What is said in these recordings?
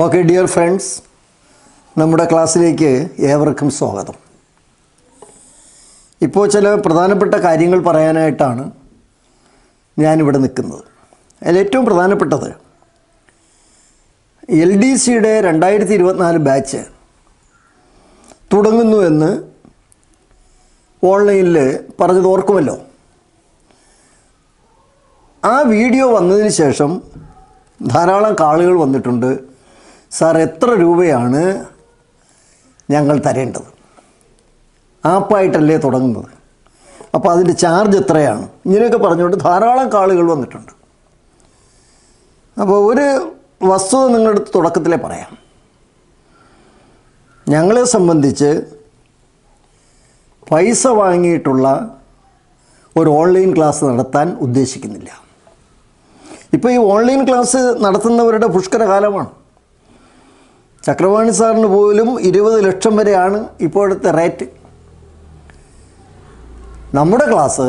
Okay dear friends നമ്മുടെ ക്ലാസ്സിലേക്ക് ഏവർക്കും സ്വാഗതം. ഇപ്പോൾ ചില പ്രധാനപ്പെട്ട കാര്യങ്ങൾ പറയാനായിട്ടാണ് ഞാനിവിടെ നിൽക്കുന്നത്. അതിൽ ഏറ്റവും പ്രധാനപ്പെട്ടത് എൽ ഡി സിയുടെ രണ്ടായിരത്തി ഇരുപത്തിനാല് ബാച്ച് തുടങ്ങുന്നു എന്ന് ഓൺലൈനിൽ പറഞ്ഞത് ഓർക്കുമല്ലോ. ആ വീഡിയോ വന്നതിന് ശേഷം ധാരാളം കാളുകൾ വന്നിട്ടുണ്ട്. സാർ എത്ര രൂപയാണ് ഞങ്ങൾ തരേണ്ടത്? ആപ്പായിട്ടല്ലേ തുടങ്ങുന്നത്? അപ്പോൾ അതിന്റെ ചാർജ് എത്രയാണ്? ഇങ്ങനെയൊക്കെ പറഞ്ഞുകൊണ്ട് ധാരാളം കാളുകൾ വന്നിട്ടുണ്ട്. അപ്പോൾ ഒരു വസ്തുത നിങ്ങളുടെ അടുത്ത് തുടക്കത്തിലേ പറയാം. ഞങ്ങളെ സംബന്ധിച്ച് പൈസ വാങ്ങിയിട്ടുള്ള ഒരു ഓൺലൈൻ ക്ലാസ് നടത്താൻ ഉദ്ദേശിക്കുന്നില്ല. ഇപ്പോൾ ഈ ഓൺലൈൻ ക്ലാസ് നടത്തുന്നവരുടെ പുഷ്കരകാലമാണ്. ചക്രവാണി സാറിന് പോലും ഇരുപത് ലക്ഷം വരെയാണ് ഇപ്പോഴത്തെ റേറ്റ്. നമ്മുടെ ക്ലാസ്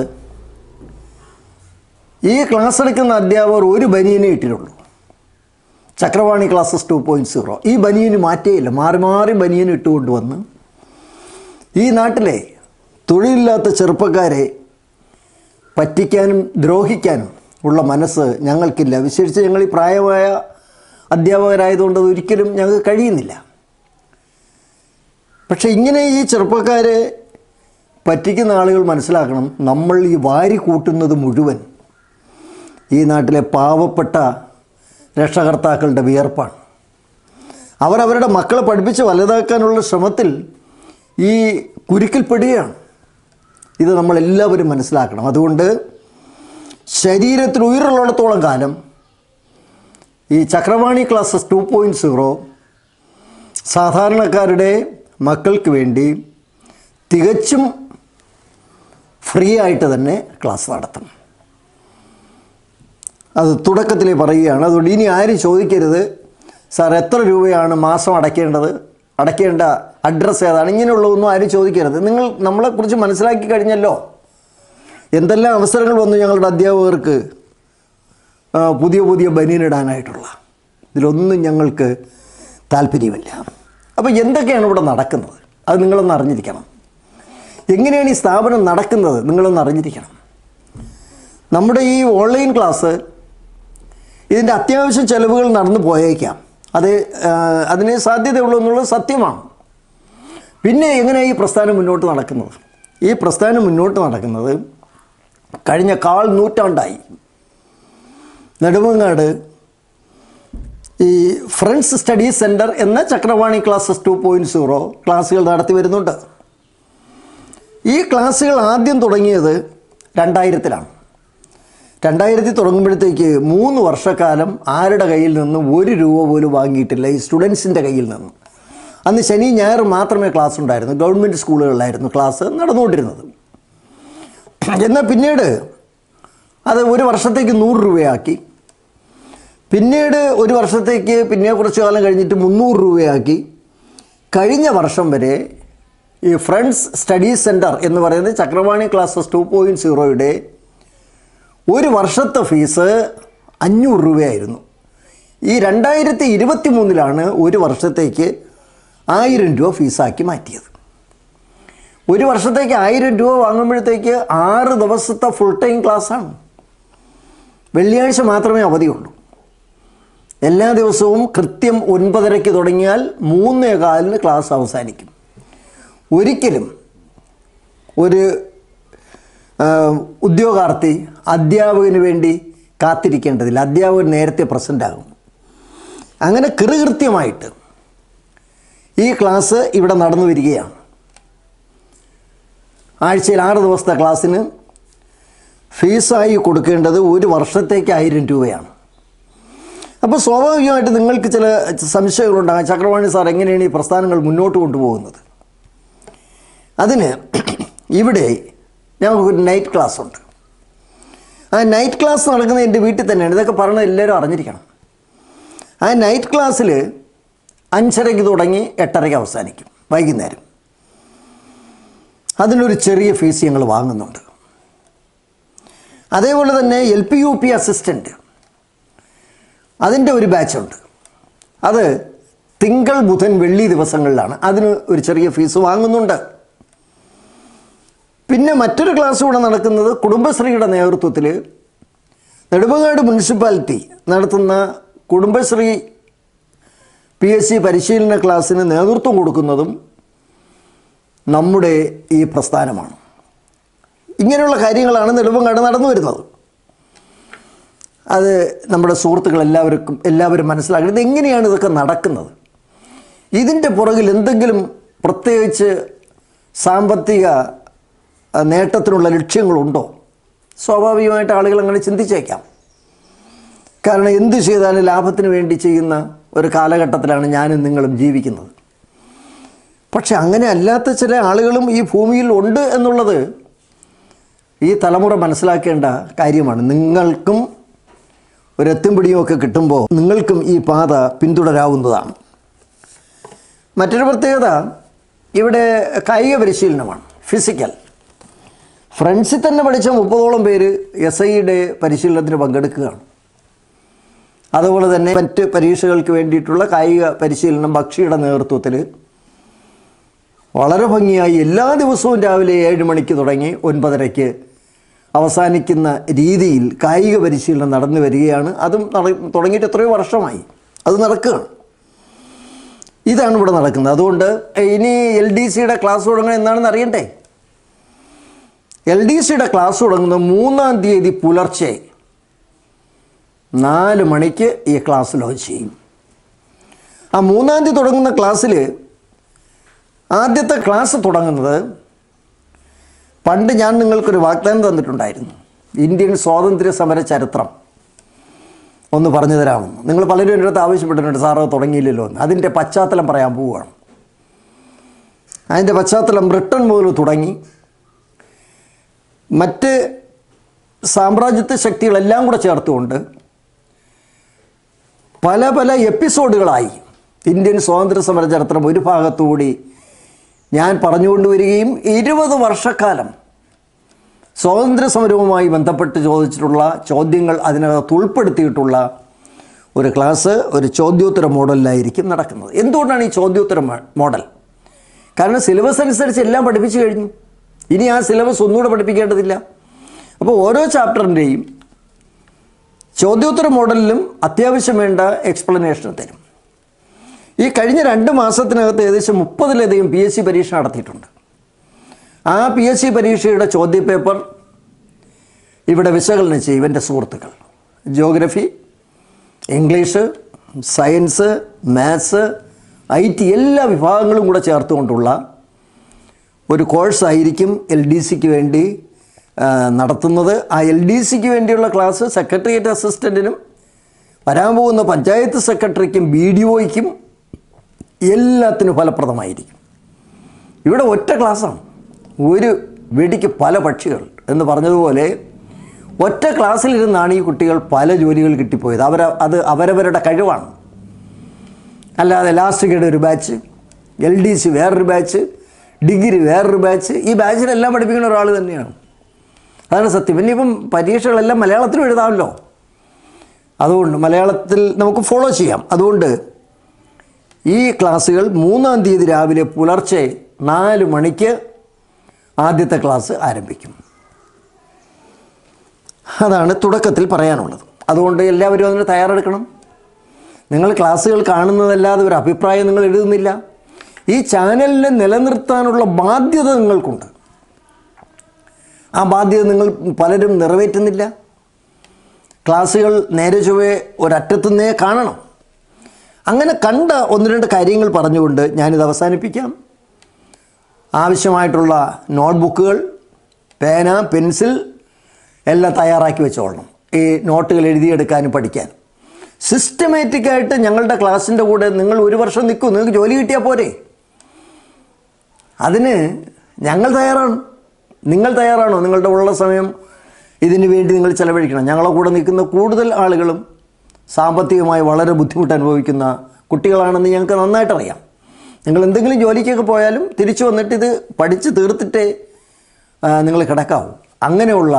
ഈ ക്ലാസ് എടുക്കുന്ന അധ്യാപകർ ഒരു ബനിയനെ ഇട്ടിട്ടുള്ളൂ. Chakravani classes two point zero ഈ ബനിയന് മാറ്റേയില്ല. മാറി മാറി ബനിയൻ ഇട്ടുകൊണ്ട് വന്ന് ഈ നാട്ടിലെ തൊഴിലില്ലാത്ത ചെറുപ്പക്കാരെ പറ്റിക്കാനും ദ്രോഹിക്കാനും ഉള്ള മനസ്സ് ഞങ്ങൾക്കില്ല. വിശേഷിച്ച് ഞങ്ങൾ ഈ പ്രായമായ അധ്യാപകരായതുകൊണ്ട് അത് ഒരിക്കലും ഞങ്ങൾക്ക് കഴിയുന്നില്ല. പക്ഷെ ഇങ്ങനെ ഈ ചെറുപ്പക്കാരെ പറ്റിക്കുന്ന ആളുകൾ മനസ്സിലാക്കണം നമ്മൾ ഈ വാരി കൂട്ടുന്നത് മുഴുവൻ ഈ നാട്ടിലെ പാവപ്പെട്ട രക്ഷകർത്താക്കളുടെ വിയർപ്പാണ്. അവരവരുടെ മക്കളെ പഠിപ്പിച്ച് വലുതാക്കാനുള്ള ശ്രമത്തിൽ ഈ കുരുക്കിൽപ്പെടുകയാണ് ഇത് നമ്മളെല്ലാവരും മനസ്സിലാക്കണം. അതുകൊണ്ട് ശരീരത്തിൽ ഉയരുള്ളിടത്തോളം കാലം ഈ Chakravani classes two point zero സാധാരണക്കാരുടെ മക്കൾക്ക് വേണ്ടി തികച്ചും ഫ്രീ ആയിട്ട് തന്നെ ക്ലാസ് നടത്തണം. അത് തുടക്കത്തിൽ പറയുകയാണ്. അതുകൊണ്ട് ഇനി ആരും ചോദിക്കരുത്. സാർ എത്ര രൂപയാണ് മാസം അടയ്ക്കേണ്ടത്? അടയ്ക്കേണ്ട അഡ്രസ്സ് ഏതാണ്? ഇങ്ങനെയുള്ളതൊന്നും ആരും ചോദിക്കരുത്. നിങ്ങൾ നമ്മളെക്കുറിച്ച് മനസ്സിലാക്കി കഴിഞ്ഞല്ലോ. എന്തെല്ലാം അവസരങ്ങൾ വന്നു ഞങ്ങളുടെ അധ്യാപകർക്ക്? പുതിയ പുതിയ ബനിയനിടാനായിട്ടുള്ള. ഇതിലൊന്നും ഞങ്ങൾക്ക് താല്പര്യമില്ല. അപ്പോൾ എന്തൊക്കെയാണ് ഇവിടെ നടക്കുന്നത്? അത് നിങ്ങളൊന്ന് അറിഞ്ഞിരിക്കണം. എങ്ങനെയാണ് ഈ സ്ഥാപനം നടക്കുന്നത്? നിങ്ങളൊന്ന് അറിഞ്ഞിരിക്കണം. നമ്മുടെ ഈ ഓൺലൈൻ ക്ലാസ് ഇതിന്റെ അത്യാവശ്യം ചിലവുകൾ നടന്നു പോയേക്കാം. അത് അതിന് സാധ്യതയുള്ളൂ എന്നുള്ളത് സത്യമാണ്. പിന്നെ എങ്ങനെയാണ് ഈ പ്രസ്ഥാനം മുന്നോട്ട് നടക്കുന്നത്? ഈ പ്രസ്ഥാനം മുന്നോട്ട് നടക്കുന്നത് കഴിഞ്ഞ കാൽ നൂറ്റാണ്ടായി നെടുമങ്ങാട്. ഈ ഫ്രണ്ട്സ് സ്റ്റഡി സെന്റർ എന്ന Chakravani classes two point zero ക്ലാസ്സുകൾ നടത്തി വരുന്നുണ്ട്. ഈ ക്ലാസ്സുകൾ ആദ്യം തുടങ്ങിയത് രണ്ടായിരത്തിലാണ്. രണ്ടായിരത്തി തുടങ്ങുമ്പോഴത്തേക്ക് മൂന്ന് വർഷക്കാലം ആരുടെ കയ്യിൽ നിന്നും ഒരു രൂപ പോലും വാങ്ങിയിട്ടില്ല ഈ സ്റ്റുഡൻസിന്റെ കയ്യിൽ നിന്ന്. അന്ന് ശനി ഞായർ മാത്രമേ ക്ലാസ് ഉണ്ടായിരുന്നു. ഗവൺമെന്റ് സ്കൂളുകളിലായിരുന്നു ക്ലാസ് നടന്നുകൊണ്ടിരുന്നത്. എന്നാൽ പിന്നീട് അത് ഒരു വർഷത്തേക്ക് നൂറ് രൂപയാക്കി. പിന്നീട് ഒരു വർഷത്തേക്ക് പിന്നെ കുറച്ച് കാലം കഴിഞ്ഞിട്ട് മുന്നൂറ് രൂപയാക്കി. കഴിഞ്ഞ വർഷം വരെ ഈ ഫ്രണ്ട്സ് സ്റ്റഡി സെന്റർ എന്ന് പറയുന്നത് ചക്രവാണി ക്ലാസ്സസ് ടു പോയിന്റ് സീറോയുടെ ഒരു വർഷത്തെ ഫീസ് അഞ്ഞൂറ് രൂപയായിരുന്നു. ഈ രണ്ടായിരത്തി ഇരുപത്തി മൂന്നിലാണ് ഒരു വർഷത്തേക്ക് ആയിരം രൂപ ഫീസാക്കി മാറ്റിയത്. ഒരു വർഷത്തേക്ക് ആയിരം രൂപ വാങ്ങുമ്പോഴത്തേക്ക് ആറ് ദിവസത്തെ ഫുൾ ടൈം ക്ലാസ്സാണ് വെള്ളിയാഴ്ച മാത്രമേ അവധിയുള്ളൂ. എല്ലാ ദിവസവും കൃത്യം ഒൻപതരയ്ക്ക് തുടങ്ങിയാൽ മൂന്നേ കാലിന് ക്ലാസ് അവസാനിക്കും. ഒരിക്കലും ഒരു ഉദ്യോഗാർത്ഥി അധ്യാപകന് വേണ്ടി കാത്തിരിക്കേണ്ടതില്ല. അധ്യാപകൻ നേരത്തെ പ്രസന്റ് ആകും അങ്ങനെ കൃകൃത്യമായിട്ട് ഈ ക്ലാസ് ഇവിടെ നടന്നു വരികയാണ്. ആഴ്ചയിൽ ആറ് ദിവസത്തെ ക്ലാസ്സിന് ഫീസായി കൊടുക്കേണ്ടത് ഒരു വർഷത്തേക്ക് ആയിരം രൂപയാണ്. അപ്പോൾ സ്വാഭാവികമായിട്ട് നിങ്ങൾക്ക് ചില സംശയങ്ങളുണ്ടാകാം ചക്രവാണി സാർ എങ്ങനെയാണ് ഈ പ്രസ്ഥാനങ്ങൾ മുന്നോട്ട് കൊണ്ടുപോകുന്നത്? അതിന് ഇവിടെ ഞങ്ങൾക്കൊരു നൈറ്റ് ക്ലാസ് ഉണ്ട്. ആ നൈറ്റ് ക്ലാസ് നടക്കുന്നത് എന്റെ വീട്ടിൽ തന്നെയാണ്. ഇതൊക്കെ പറഞ്ഞത് എല്ലാവരും അറിഞ്ഞിരിക്കണം. ആ നൈറ്റ് ക്ലാസ്സിൽ അഞ്ചരയ്ക്ക് തുടങ്ങി എട്ടരയ്ക്ക് അവസാനിക്കും വൈകുന്നേരം. അതിനൊരു ചെറിയ ഫീസ് ഞങ്ങൾ വാങ്ങുന്നുണ്ട്. അതേപോലെ തന്നെ L P U P assistant അതിന്റെ ഒരു ബാച്ചുണ്ട് അത് തിങ്കൾ ബുധൻ വെള്ളി ദിവസങ്ങളിലാണ്. അതിന് ഒരു ചെറിയ ഫീസ് വാങ്ങുന്നുണ്ട്. പിന്നെ മറ്റൊരു ക്ലാസ് കൂടെ നടക്കുന്നത് കുടുംബശ്രീയുടെ നേതൃത്വത്തിൽ നെടുമങ്ങാട് മുനിസിപ്പാലിറ്റി നടത്തുന്ന കുടുംബശ്രീ പി എസ് സി പരിശീലന ക്ലാസ്സിന് നേതൃത്വം കൊടുക്കുന്നതും നമ്മുടെ ഈ പ്രസ്ഥാനമാണ്. ഇങ്ങനെയുള്ള കാര്യങ്ങളാണ് നെടുമ്പങ്ങാട് നടന്നു വരുന്നത് അത് നമ്മുടെ സുഹൃത്തുക്കൾ എല്ലാവർക്കും എല്ലാവരും മനസ്സിലാക്കുന്നത് എങ്ങനെയാണ് ഇതൊക്കെ നടക്കുന്നത്? ഇതിന്റെ പുറകിൽ എന്തെങ്കിലും പ്രത്യേകിച്ച് സാമ്പത്തിക നേട്ടത്തിനുള്ള ലക്ഷ്യങ്ങളുണ്ടോ? സ്വാഭാവികമായിട്ട് ആളുകൾ അങ്ങനെ ചിന്തിച്ചേക്കാം. കാരണം എന്ത് ചെയ്താലും ലാഭത്തിന് വേണ്ടി ചെയ്യുന്ന ഒരു കാലഘട്ടത്തിലാണ് ഞാനും നിങ്ങളും ജീവിക്കുന്നത്. പക്ഷെ അങ്ങനെ അല്ലാത്ത ചില ആളുകളും ഈ ഭൂമിയിൽ ഉണ്ട് എന്നുള്ളത് ഈ തലമുറ മനസ്സിലാക്കേണ്ട കാര്യമാണ്. നിങ്ങൾക്കും ഒരു പിടിയുമൊക്കെ കിട്ടുമ്പോൾ നിങ്ങൾക്കും ഈ പാത പിന്തുടരാവുന്നതാണ്. മറ്റൊരു പ്രത്യേകത ഇവിടെ കായിക പരിശീലനമാണ് ഫിസിക്കൽ ഫ്രണ്ട്സിൽ തന്നെ പഠിച്ച മുപ്പതോളം പേര് എസ് ഐയുടെ പരിശീലനത്തിന് പങ്കെടുക്കുകയാണ്. അതുപോലെ തന്നെ മറ്റ് പരീക്ഷകൾക്ക് വേണ്ടിയിട്ടുള്ള കായിക പരിശീലനം ബക്ഷിയുടെ നേതൃത്വത്തിൽ വളരെ ഭംഗിയായി എല്ലാ ദിവസവും രാവിലെ ഏഴ് മണിക്ക് തുടങ്ങി ഒൻപതരയ്ക്ക് അവസാനിക്കുന്ന രീതിയിൽ കായിക പരിശീലനം നടന്നു വരികയാണ്. അതും തുടങ്ങിയിട്ട് എത്രയോ വർഷമായി അത് നടക്കുകയാണ്. ഇതാണ് ഇവിടെ നടക്കുന്നത്. അതുകൊണ്ട് ഇനി എൽ ഡി സിയുടെ ക്ലാസ് തുടങ്ങുന്നത് എന്നാണെന്ന് അറിയണ്ടേ? എൽ ഡി സിയുടെ ക്ലാസ് തുടങ്ങുന്നത് മൂന്നാം തീയതി പുലർച്ചെ നാല് മണിക്ക് ഈ ക്ലാസ് ലോഞ്ച് ചെയ്യും. ആ മൂന്നാം തീയതി തുടങ്ങുന്ന ക്ലാസ്സിൽ ആദ്യത്തെ ക്ലാസ് തുടങ്ങുന്നത് പണ്ട് ഞാൻ നിങ്ങൾക്കൊരു വാഗ്ദാനം തന്നിട്ടുണ്ടായിരുന്നു. ഇന്ത്യൻ സ്വാതന്ത്ര്യ സമര ചരിത്രം. ഒന്ന് പറഞ്ഞു തരാമെന്ന് നിങ്ങൾ പലരും എന്റെ അടുത്ത് ആവശ്യപ്പെട്ടിട്ടുണ്ട് സാറ് തുടങ്ങിയില്ലല്ലോ എന്ന്. അതിന്റെ പശ്ചാത്തലം പറയാൻ പോവുകയാണ്. അതിന്റെ പശ്ചാത്തലം ബ്രിട്ടൻ മുതൽ തുടങ്ങി. മറ്റ് സാമ്രാജ്യത്വ ശക്തികളെല്ലാം കൂടെ ചേർത്തുകൊണ്ട് പല പല എപ്പിസോഡുകളായി ഇന്ത്യൻ സ്വാതന്ത്ര്യ സമര ചരിത്രം ഒരു ഭാഗത്തുകൂടി ഞാൻ പറഞ്ഞുകൊണ്ടുവരികയും ഇരുപത് വർഷക്കാലം സ്വാതന്ത്ര്യ സമരവുമായി ബന്ധപ്പെട്ട് ചോദിച്ചിട്ടുള്ള ചോദ്യങ്ങൾ അതിനകത്ത് ഉൾപ്പെടുത്തിയിട്ടുള്ള ഒരു ക്ലാസ് ഒരു ചോദ്യോത്തര മോഡലിലായിരിക്കും നടക്കുന്നത്. എന്തുകൊണ്ടാണ് ഈ ചോദ്യോത്തര മോഡൽ? കാരണം സിലബസ് അനുസരിച്ച് എല്ലാം പഠിപ്പിച്ചു കഴിഞ്ഞു. ഇനി ആ സിലബസ് ഒന്നുകൂടെ പഠിപ്പിക്കേണ്ടതില്ല. അപ്പോൾ ഓരോ ചാപ്റ്ററിന്റെയും ചോദ്യോത്തര മോഡലിലും അത്യാവശ്യം വേണ്ട എക്സ്പ്ലനേഷൻ തരും. ഈ കഴിഞ്ഞ രണ്ട് മാസത്തിനകത്ത് ഏകദേശം മുപ്പതിലധികം പി എസ് സി പരീക്ഷ നടത്തിയിട്ടുണ്ട്. ആ പി എസ് സി പരീക്ഷയുടെ ചോദ്യപേപ്പർ ഇവിടെ വിശകലനം ചെയ്യും എന്റെ സുഹൃത്തുക്കൾ. Geography English science maths I T എല്ലാ വിഭാഗങ്ങളും കൂടെ ചേർത്തുകൊണ്ടുള്ള ഒരു കോഴ്സായിരിക്കും എൽ ഡി സിക്ക് വേണ്ടി നടത്തുന്നത്. ആ എൽ ഡി സിക്ക് വേണ്ടിയുള്ള ക്ലാസ് സെക്രട്ടേറിയറ്റ് അസിസ്റ്റന്റിനും വരാൻ പോകുന്ന പഞ്ചായത്ത് സെക്രട്ടറിക്കും ബി ഡി ഒയ്ക്കും എല്ലാത്തിനും ഫലപ്രദമായിരിക്കും. ഇവിടെ ഒറ്റ ക്ലാസ്സാണ്. ഒരു വെടിക്ക് പല പക്ഷികൾ എന്ന് പറഞ്ഞതുപോലെ ഒറ്റ ക്ലാസ്സിലിരുന്നാണ് ഈ കുട്ടികൾ പല ജോലികൾ കിട്ടിപ്പോയത്. അവർ അത് അവരവരുടെ കഴിവാണ്. അല്ലാതെ ലാസ്റ്റ് ഗ്രേഡ് ഒരു ബാച്ച് എൽ ഡി സി വേറൊരു ബാച്ച് ഡിഗ്രി വേറൊരു ബാച്ച് ഈ ബാച്ചിനെല്ലാം പഠിപ്പിക്കുന്ന ഒരാൾ തന്നെയാണ്. അതാണ് സത്യം. പിന്നെ ഇപ്പം പരീക്ഷകളെല്ലാം മലയാളത്തിലും എഴുതാമല്ലോ. അതുകൊണ്ട് മലയാളത്തിൽ നമുക്ക് ഫോളോ ചെയ്യാം. അതുകൊണ്ട് ഈ ക്ലാസ്സുകൾ മൂന്നാം തീയതി രാവിലെ പുലർച്ചെ നാല് മണിക്ക് ആദ്യത്തെ ക്ലാസ് ആരംഭിക്കും. അതാണ് തുടക്കത്തിൽ പറയാനുള്ളത്. അതുകൊണ്ട് എല്ലാവരും അതിന് തയ്യാറെടുക്കണം. നിങ്ങൾ ക്ലാസ്സുകൾ കാണുന്നതല്ലാതെ ഒരു അഭിപ്രായം നിങ്ങൾ എഴുതുന്നില്ല. ഈ ചാനലിനെ നിലനിർത്താനുള്ള ബാധ്യത നിങ്ങൾക്കുണ്ട്. ആ ബാധ്യത നിങ്ങൾ പലരും നിറവേറ്റുന്നില്ല. ക്ലാസ്സുകൾ നേരെ ചൊവ്വേ ഒരറ്റത്തുനിന്നേ കാണണം. അങ്ങനെ കണ്ട ഒന്ന് രണ്ട് കാര്യങ്ങൾ പറഞ്ഞുകൊണ്ട് ഞാനിത് അവസാനിപ്പിക്കാം. ആവശ്യമായിട്ടുള്ള നോട്ട്ബുക്കുകൾ പേന പെൻസിൽ എല്ലാം തയ്യാറാക്കി വെച്ചോളണം. ഈ നോട്ടുകൾ എഴുതിയെടുക്കാനും പഠിക്കാനും സിസ്റ്റമാറ്റിക്കായിട്ട് ഞങ്ങളുടെ ക്ലാസ്സിന്റെ കൂടെ നിങ്ങൾ ഒരു വർഷം നിൽക്കൂ. നിങ്ങൾക്ക് ജോലി കിട്ടിയാൽ പോരെ. അതിന് ഞങ്ങൾ തയ്യാറാണ്. നിങ്ങൾ തയ്യാറാണോ? നിങ്ങളുടെ ഉള്ള സമയം ഇതിനു വേണ്ടി നിങ്ങൾ ചിലവഴിക്കണം. ഞങ്ങളെ കൂടെ നിൽക്കുന്ന കൂടുതൽ ആളുകളും സാമ്പത്തികമായി വളരെ ബുദ്ധിമുട്ട് അനുഭവിക്കുന്ന കുട്ടികളാണെന്ന് ഞങ്ങൾക്ക് നന്നായിട്ടറിയാം. നിങ്ങൾ എന്തെങ്കിലും ജോലിക്കൊക്കെ പോയാലും തിരിച്ചു വന്നിട്ട് ഇത് പഠിച്ച് തീർത്തിട്ടേ നിങ്ങൾ കിടക്കാവൂ. അങ്ങനെയുള്ള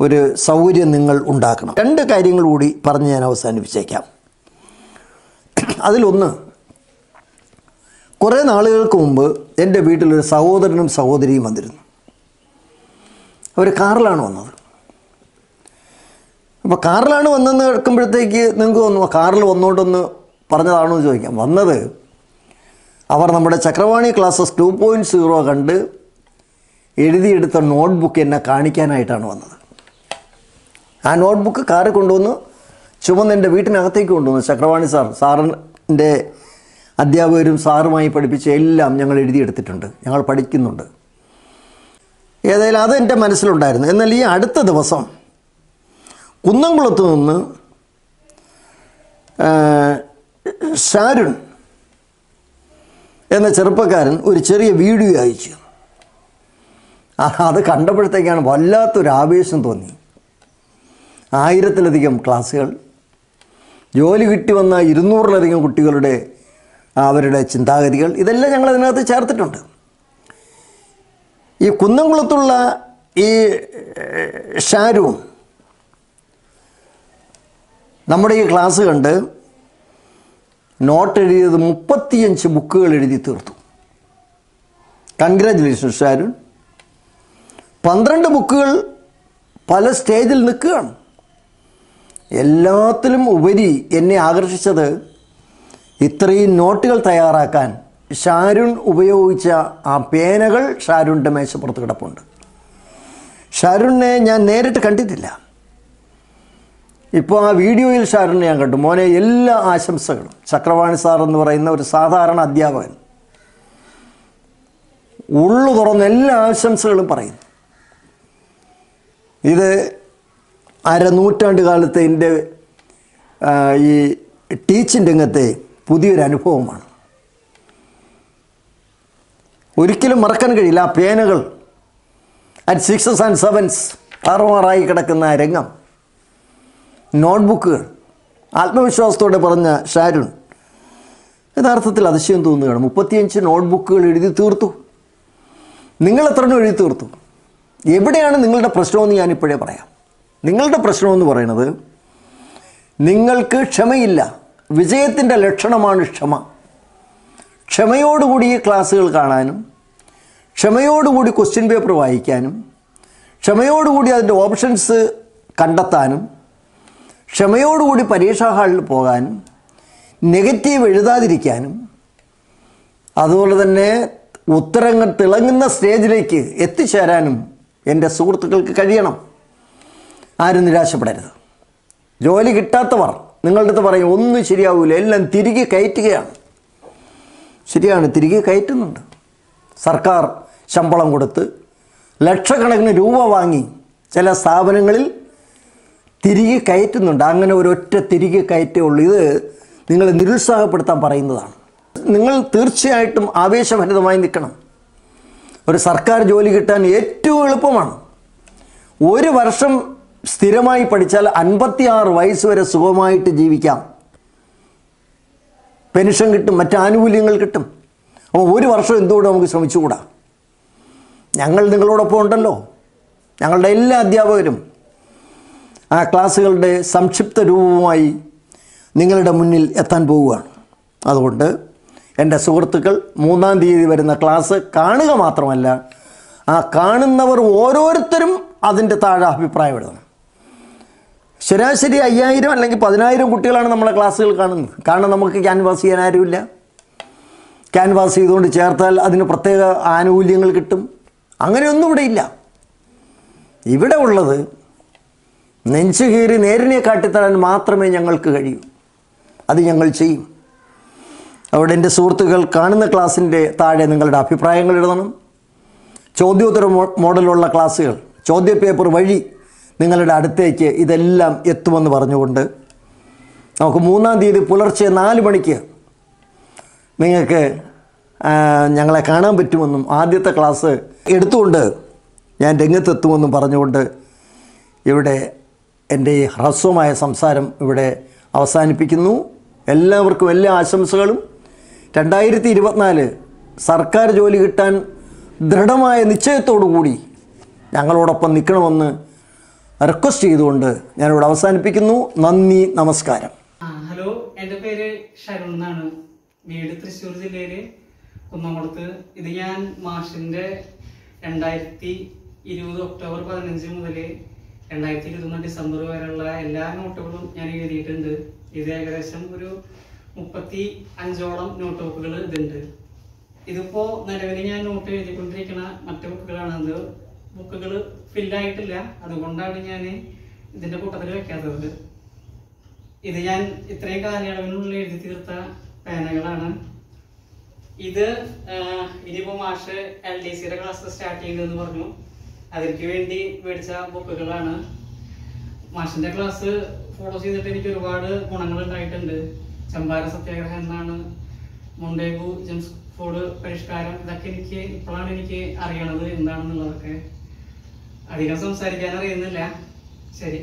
ഒരു സൗകര്യം നിങ്ങൾ ഉണ്ടാക്കണം. രണ്ട് കാര്യങ്ങൾ കൂടി പറഞ്ഞ് ഞാൻ അവസാനിപ്പിച്ചേക്കാം. അതിലൊന്ന് കുറേ നാളുകൾക്ക് മുമ്പ് എന്റെ വീട്ടിലൊരു സഹോദരനും സഹോദരിയും വന്നിരുന്നു. അവർ കാറിലാണ് വന്നത്. അപ്പോൾ കാറിലാണ് വന്നതെന്ന് കേൾക്കുമ്പോഴത്തേക്ക് നിങ്ങൾക്ക് തോന്നുന്നു കാറിൽ വന്നോട്ടൊന്ന് പറഞ്ഞതാണോ എന്ന് ചോദിക്കാം. വന്നത് അവർ നമ്മുടെ Chakravani classes two point zero കണ്ട് എഴുതിയെടുത്ത നോട്ട്ബുക്ക് എന്നെ കാണിക്കാനായിട്ടാണ് വന്നത്. ആ നോട്ട്ബുക്ക് കാറിൽ കൊണ്ടുവന്ന് ചുമന്ന് എന്റെ വീട്ടിനകത്തേക്ക് കൊണ്ടുവന്നു. ചക്രവാണി സാർ സാറിന്റെ അധ്യാപകരും സാറുമായി പഠിപ്പിച്ച എല്ലാം ഞങ്ങൾ എഴുതിയെടുത്തിട്ടുണ്ട്. ഞങ്ങൾ പഠിക്കുന്നുണ്ട്. ഏതായാലും അത് എന്റെ മനസ്സിലുണ്ടായിരുന്നു. എന്നാൽ ഈ അടുത്ത ദിവസം കുന്നംകുളത്ത് നിന്ന് ഷാരുൺ എന്ന ചെറുപ്പക്കാരൻ ഒരു ചെറിയ വീഡിയോ അയച്ചു. അത് കണ്ടപ്പോഴത്തേക്കാണ് വല്ലാത്തൊരു ആവേശം തോന്നി. ആയിരത്തിലധികം ക്ലാസ്സുകൾ. ജോലി കിട്ടി വന്ന ഇരുന്നൂറിലധികം കുട്ടികളുടെ അവരുടെ ചിന്താഗതികൾ. ഇതെല്ലാം ഞങ്ങൾ അതിനകത്ത് ചേർത്തിട്ടുണ്ട്. ഈ കുന്നംകുളത്തുള്ള ഈ ഷാരുവും നമ്മുടെ ഈ ക്ലാസ് കണ്ട് നോട്ട് എഴുതിയത് മുപ്പത്തിയഞ്ച് ബുക്കുകൾ എഴുതി തീർത്തു. കൺഗ്രാജുലേഷൻ ഷാരൂൺ പന്ത്രണ്ട് ബുക്കുകൾ പല സ്റ്റേജിൽ നിൽക്കുകയാണ്. എല്ലാത്തിലും ഉപരി എന്നെ ആകർഷിച്ചത് ഇത്രയും നോട്ടുകൾ തയ്യാറാക്കാൻ ഷാരുൺ ഉപയോഗിച്ച ആ പേനകൾ ഷാരുണിന്റെ മേശപ്പുറത്ത് കിടപ്പുണ്ട്. ഷാരുണിനെ ഞാൻ നേരിട്ട് കണ്ടിട്ടില്ല. ഇപ്പോൾ ആ വീഡിയോയിൽ ഷാരുണിനെ ഞാൻ കണ്ടു. മോനെ എല്ലാ ആശംസകളും. ചക്രവാണി സാർ എന്ന് പറയുന്ന ഒരു സാധാരണ അധ്യാപകൻ. ഉള്ളു തുറന്ന് എല്ലാ ആശംസകളും പറയുന്നു ഇത് അരനൂറ്റാണ്ട് കാലത്തെ എന്റെ ഈ ടീച്ചിങ് രംഗത്തെ പുതിയൊരു അനുഭവമാണ്. ഒരിക്കലും മറക്കാൻ കഴിയില്ല ആ പേനകൾ. അറ്റ് സിക്സസ് ആൻഡ് സെവൻസ് ആറുമാറായി കിടക്കുന്ന രംഗം. നോട്ട്ബുക്കുകൾ ആത്മവിശ്വാസത്തോടെ പറഞ്ഞ ഷാരുൺ. യഥാർത്ഥത്തിൽ അതിശയം തോന്നുകയാണ്. മുപ്പത്തിയഞ്ച് നോട്ട്ബുക്കുകൾ എഴുതി തീർത്തു. നിങ്ങൾ എത്രണ്ണം എഴുതി തീർത്തു? എവിടെയാണ് നിങ്ങളുടെ പ്രശ്നമെന്ന് ഞാനിപ്പോഴേ പറയാം. നിങ്ങളുടെ പ്രശ്നമെന്ന് പറയുന്നത് നിങ്ങൾക്ക് ക്ഷമയില്ല. വിജയത്തിന്റെ ലക്ഷണമാണ് ക്ഷമ. ക്ഷമയോടുകൂടി ക്ലാസ്സുകൾ കാണാനും ക്ഷമയോടുകൂടി ക്വസ്റ്റ്യൻ പേപ്പർ വായിക്കാനും ക്ഷമയോടുകൂടി അതിന്റെ ഓപ്ഷൻസ് കണ്ടെത്താനും ക്ഷമയോടുകൂടി പരീക്ഷാ ഹാളിൽ പോകാനും നെഗറ്റീവ് എഴുതാതിരിക്കാനും അതുപോലെ തന്നെ ഉത്തരങ്ങൾ തിളങ്ങുന്ന സ്റ്റേജിലേക്ക് എത്തിച്ചേരാനും എന്റെ സുഹൃത്തുക്കൾക്ക് കഴിയണം. ആരും നിരാശപ്പെടരുത്. ജോലി കിട്ടാത്തവർ നിങ്ങളുടെ അടുത്ത് പറയും ഒന്നും ശരിയാവില്ല എല്ലാം തിരികെ കയറ്റുകയാണ്. ശരിയാണ് തിരികെ കയറ്റുന്നുണ്ട്. സർക്കാർ ശമ്പളം കൊടുത്ത് ലക്ഷക്കണക്കിന് രൂപ വാങ്ങി ചില സ്ഥാപനങ്ങളിൽ തിരികെ കയറ്റുന്നുണ്ട്. അങ്ങനെ ഒരൊറ്റ തിരികെ കയറ്റേ ഉള്ളൂ. ഇത് നിങ്ങളെ നിരുത്സാഹപ്പെടുത്താൻ പറയുന്നതാണ്. നിങ്ങൾ തീർച്ചയായിട്ടും ആവേശഭരിതമായി നിൽക്കണം. ഒരു സർക്കാർ ജോലി കിട്ടാൻ ഏറ്റവും എളുപ്പമാണ്. ഒരു വർഷം സ്ഥിരമായി പഠിച്ചാൽ അൻപത്തിയാറ് വയസ്സ് വരെ സുഖമായിട്ട് ജീവിക്കാം. പെൻഷൻ കിട്ടും മറ്റ് ആനുകൂല്യങ്ങൾ കിട്ടും. അപ്പോൾ ഒരു വർഷം എന്തുകൊണ്ട് നമുക്ക് ശ്രമിച്ചുകൂടാ? ഞങ്ങൾ നിങ്ങളോടൊപ്പം ഉണ്ടല്ലോ. ഞങ്ങളുടെ എല്ലാ അധ്യാപകരും ആ ക്ലാസ്സുകളുടെ സംക്ഷിപ്ത രൂപവുമായി നിങ്ങളുടെ മുന്നിൽ എത്താൻ പോവുകയാണ്. അതുകൊണ്ട് എന്റെ സുഹൃത്തുക്കൾ മൂന്നാം തീയതി വരുന്ന ക്ലാസ് കാണുക മാത്രമല്ല ആ കാണുന്നവർ ഓരോരുത്തരും അതിന്റെ താഴെ അഭിപ്രായം എഴുതണം ശരാശരി അയ്യായിരം അല്ലെങ്കിൽ പതിനായിരം കുട്ടികളാണ് നമ്മളെ ക്ലാസ്സുകൾ കാണുന്നത്. കാരണം നമുക്ക് ക്യാൻവാസ് ചെയ്യാൻ ആരുമില്ല. ക്യാൻവാസ് ചെയ്തുകൊണ്ട് ചേർത്താൽ അതിന് പ്രത്യേക ആനുകൂല്യങ്ങൾ കിട്ടും. അങ്ങനെയൊന്നും ഇവിടെ ഇല്ല. ഇവിടെ ഉള്ളത് നെഞ്ചു കീറി നേരിനെ കാട്ടിത്തരാൻ മാത്രമേ ഞങ്ങൾക്ക് കഴിയൂ. അത് ഞങ്ങൾ ചെയ്യും. അവിടെ എന്റെ സുഹൃത്തുക്കൾ കാണുന്ന ക്ലാസ്സിന്റെ താഴെ നിങ്ങളുടെ അഭിപ്രായങ്ങൾ എഴുതണം. ചോദ്യോത്തര മോഡലുള്ള ക്ലാസ്സുകൾ ചോദ്യപേപ്പർ വഴി നിങ്ങളുടെ അടുത്തേക്ക് ഇതെല്ലാം എത്തുമെന്ന് പറഞ്ഞുകൊണ്ട് നമുക്ക് മൂന്നാം തീയതി പുലർച്ചെ നാല് മണിക്ക് നിങ്ങൾക്ക് ഞങ്ങളെ കാണാൻ പറ്റുമെന്നും ആദ്യത്തെ ക്ലാസ് എടുത്തുകൊണ്ട് ഞാൻ രംഗത്തെത്തുമെന്നും പറഞ്ഞുകൊണ്ട് ഇവിടെ എന്റെ ഈ ഹ്രസ്വമായ സംസാരം ഇവിടെ അവസാനിപ്പിക്കുന്നു. എല്ലാവർക്കും എല്ലാ ആശംസകളും. രണ്ടായിരത്തി ഇരുപത്തിനാല് സർക്കാർ ജോലി കിട്ടാൻ ദൃഢമായ നിശ്ചയത്തോടു കൂടി ഞങ്ങളോടൊപ്പം നിൽക്കണമെന്ന് റിക്വസ്റ്റ് ചെയ്തുകൊണ്ട് ഞാനിവിടെ അവസാനിപ്പിക്കുന്നു. നന്ദി നമസ്കാരം. ഹലോ എന്റെ പേര് ഷരുൺ എന്നാണ്. വീട് തൃശ്ശൂർ ജില്ലയിലെ കുന്നംകുളത്ത്. ഇത് ഞാൻ മാഷിന്റെ രണ്ടായിരത്തി ഇരുപത് ഒക്ടോബർ പതിനഞ്ച് മുതൽ രണ്ടായിരത്തി ഇരുപത്തൊന്ന് ഡിസംബർ വരെയുള്ള എല്ലാ നോട്ടുകളും ഞാൻ എഴുതിയിട്ടുണ്ട്. ഇത് ഏകദേശം ഒരു മുപ്പത്തി അഞ്ചോളം നോട്ട് ബുക്കുകൾ ഇതുണ്ട്. ഇതിപ്പോ നിലവിൽ ഞാൻ നോട്ട് എഴുതിക്കൊണ്ടിരിക്കുന്ന മറ്റു ബുക്കുകളാണ്. അത് ബുക്കുകൾ ഫില്ലായിട്ടില്ല അതുകൊണ്ടാണ് ഞാൻ ഇതിന്റെ കൂട്ടത്തിൽ വെക്കാത്തത്. ഇത് ഞാൻ ഇത്രയും കാലയളവിനുള്ളിൽ എഴുതി തീർത്ത പേനകളാണ്. ഇത് ഇനിയിപ്പോ മാഷ് എൽ ഡി സിയുടെ ക്ലാസ് സ്റ്റാർട്ട് ചെയ്തെന്ന് പറഞ്ഞു. അതിലേക്ക് വേണ്ടി മേടിച്ച ബുക്കുകളാണ്. മാഷിന്റെ ക്ലാസ് ഫോളോ ചെയ്തിട്ട് എനിക്ക് ഒരുപാട് ഗുണങ്ങൾ ഉണ്ടായിട്ടുണ്ട്. ചമ്പാര സത്യാഗ്രഹം എന്നാണ് മുണ്ടേഗു ജെംസ് ഫോർഡ് പരിഷ്കാരം ഇതൊക്കെ എനിക്ക് ഇപ്പോഴാണ് എനിക്ക് അറിയണത് എന്താണെന്നുള്ളതൊക്കെ. അധികം സംസാരിക്കാൻ അറിയുന്നില്ല. ശരി.